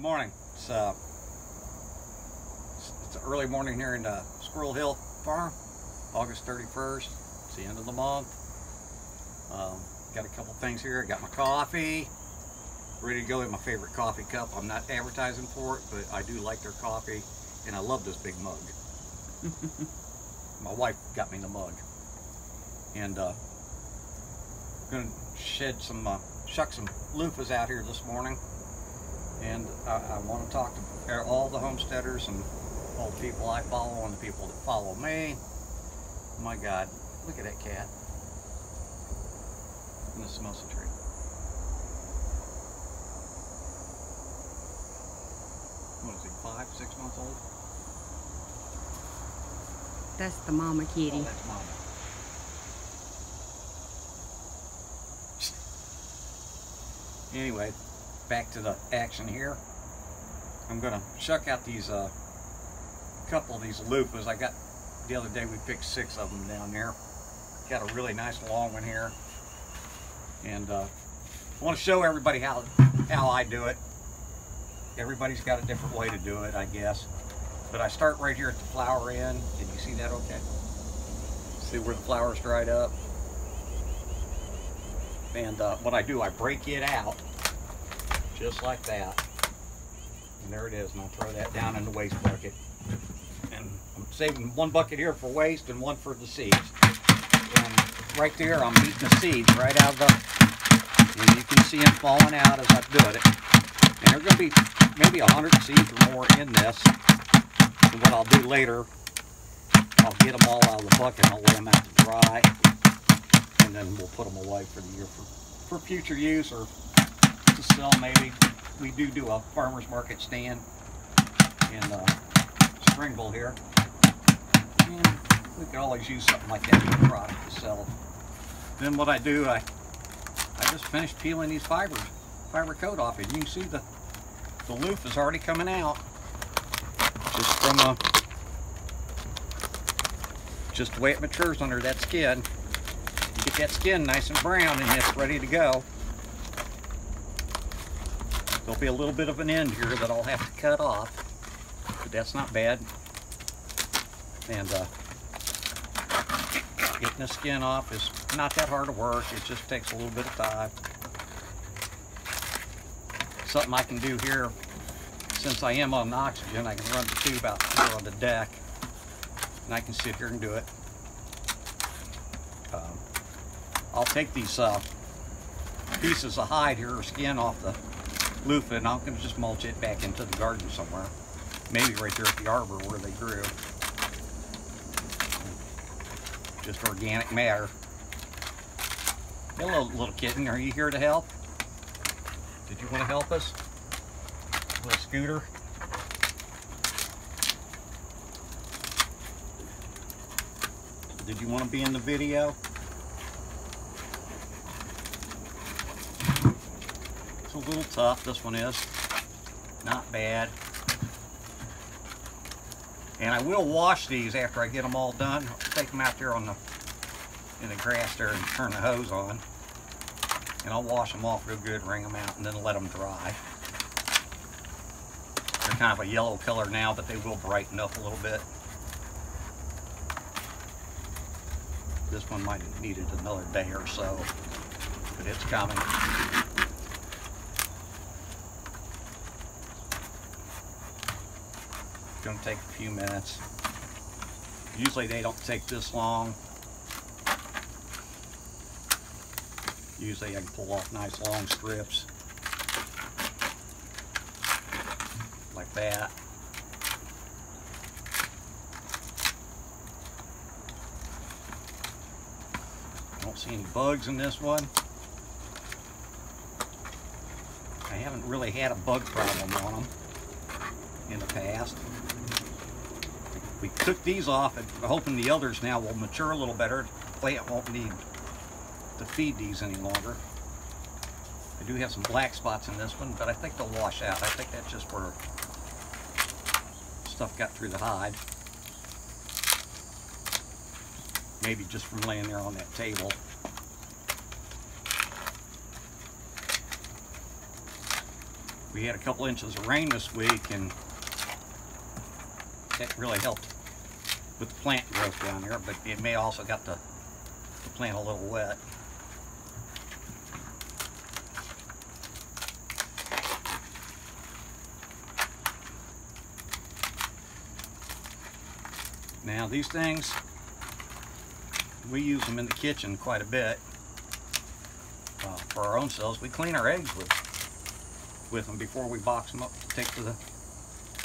Good morning. It's, uh, it's, it's an early morning here in the Squirrel Hill Farm, August 31st. It's the end of the month. Um, got a couple things here. I got my coffee, ready to go in my favorite coffee cup. I'm not advertising for it, but I do like their coffee, and I love this big mug. my wife got me the mug, and uh, I'm gonna shed some, uh, shuck some loofahs out here this morning and I, I want to talk to all the homesteaders and all the people I follow and the people that follow me. My God, look at that cat. And this smells a tree. What is he, five, six months old? That's the mama Oh, kitty. that's mama. Anyway, back to the action here. I'm gonna shuck out these uh, couple of these loofahs. I got the other day we picked six of them down there. Got a really nice long one here, and uh, I want to show everybody how how I do it. Everybody's got a different way to do it, I guess. But I start right here at the flower end. Can you see that okay? See where the flower's dried up? And uh, what I do, I break it out just like that. And there it is, and I'll throw that down in the waste bucket. And I'm saving one bucket here for waste and one for the seeds. And right there, I'm eating the seeds right out of the, and you can see them falling out as I do it. And there's gonna be maybe a hundred seeds or more in this. And what I'll do later, I'll get them all out of the bucket, and I'll lay them out to dry, and then we'll put them away for the year for, for future use or to sell maybe. We do do a farmer's market stand in uh, Springville here. And we could always use something like that for product to sell. Then what I do, I, I just finished peeling these fibers, fiber coat off it. You can see the, the loof is already coming out just from a, just the way it matures under that skin. You get that skin nice and brown and it's ready to go. There'll be a little bit of an end here that I'll have to cut off, but that's not bad. And uh, getting the skin off is not that hard to work. It just takes a little bit of time. Something I can do here, since I am on oxygen, I can run the tube out here on the deck, and I can sit here and do it. Um, I'll take these uh, pieces of hide here or skin off the loofah and I'm going to just mulch it back into the garden somewhere. Maybe right there at the arbor where they grew. Just organic matter. Hello, little kitten. Are you here to help? Did you want to help us? Little scooter. Did you want to be in the video? It's a little tough, this one is. Not bad. And I will wash these after I get them all done. I'll take them out there on the in the grass there and turn the hose on. And I'll wash them off real good, wring them out, and then let them dry. They're kind of a yellow color now, but they will brighten up a little bit. This one might have needed another day or so, but it's coming. Gonna take a few minutes. Usually they don't take this long. Usually I can pull off nice long strips. Like that. I don't see any bugs in this one. I haven't really had a bug problem on them in the past. We took these off and hoping the elders now will mature a little better. Plant won't need to feed these any longer. I do have some black spots in this one, but I think they'll wash out. I think that's just where stuff got through the hide. Maybe just from laying there on that table. we had a couple inches of rain this week and that really helped with the plant growth down there, but it may also got the, the plant a little wet. Now these things, we use them in the kitchen quite a bit uh, for our own selves. We clean our eggs with with them before we box them up to take to the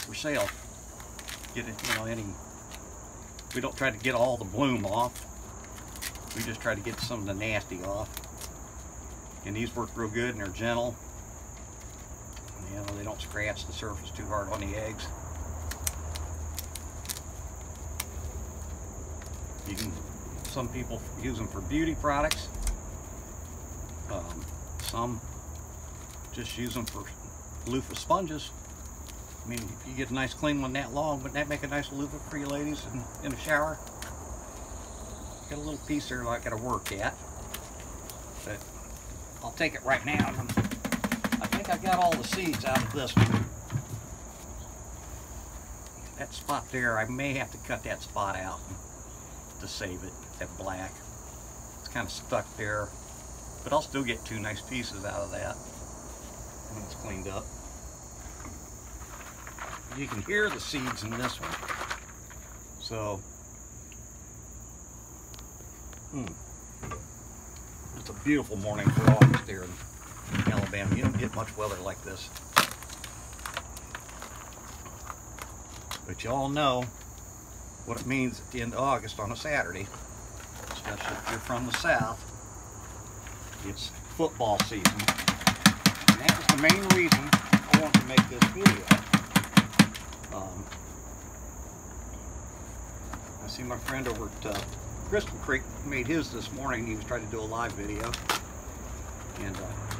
for sale. Get it, you know, any. We don't try to get all the bloom off. We just try to get some of the nasty off. And these work real good and they're gentle. You know, they don't scratch the surface too hard on the eggs. You can, some people use them for beauty products. Um, some just use them for loofah sponges. I mean, if you get a nice clean one that long, wouldn't that make a nice loofah for you ladies in, in the shower? Got a little piece there I gotta work at. But I'll take it right now. I think I got all the seeds out of this one. That spot there, I may have to cut that spot out to save it, that black. It's kind of stuck there. But I'll still get two nice pieces out of that when it's cleaned up. You can hear the seeds in this one. So, hmm. It's a beautiful morning for August here in Alabama. You don't get much weather like this. But you all know what it means at the end of August on a Saturday, especially if you're from the South. It's football season. And that was the main reason I wanted to make this video. Um, I see my friend over at uh, Crystal Creek made his this morning. He was trying to do a live video. And uh,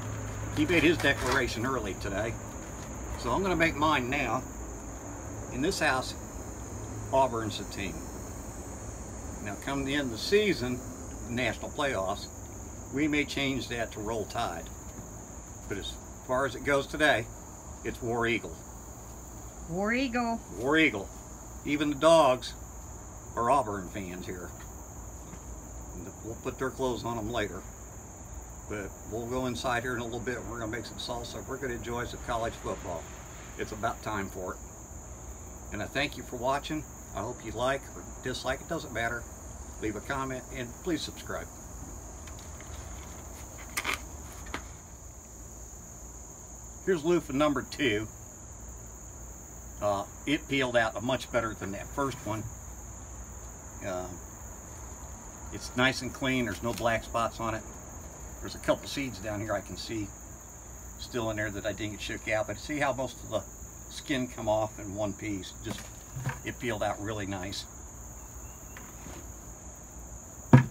he made his declaration early today. So I'm going to make mine now. In this house, Auburn's the team. Now, come the end of the season, national playoffs, we may change that to Roll Tide. But as far as it goes today, it's War Eagle. War Eagle. War Eagle. Even the dogs are Auburn fans here. We'll put their clothes on them later. But we'll go inside here in a little bit. We're going to make some salsa. We're going to enjoy some college football. It's about time for it. And I thank you for watching. I hope you like or dislike. It doesn't matter. Leave a comment and please subscribe. Here's loofah number two. Uh, it peeled out much better than that first one. Uh, it's nice and clean. There's no black spots on it. There's a couple seeds down here I can see still in there that I didn't get shook out. But see how most of the skin come off in one piece. Just it peeled out really nice. I'm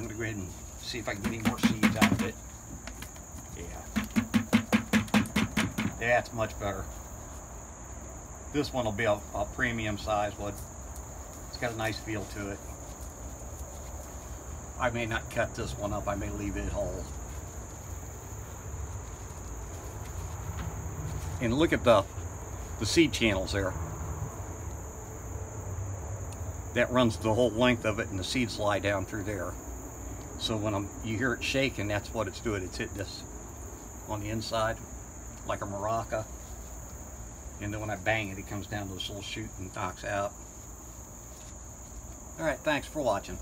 gonna go ahead and see if I can get any more seeds out of it. Yeah. That's much better. This one will be a, a premium size wood. It's got a nice feel to it. I may not cut this one up. I may leave it whole. And look at the the seed channels there. That runs the whole length of it and the seeds lie down through there. So when I'm, you hear it shaking, that's what it's doing. It's hitting this on the inside like a maraca. And then when I bang it, it comes down to this little chute and knocks out. All right, thanks for watching.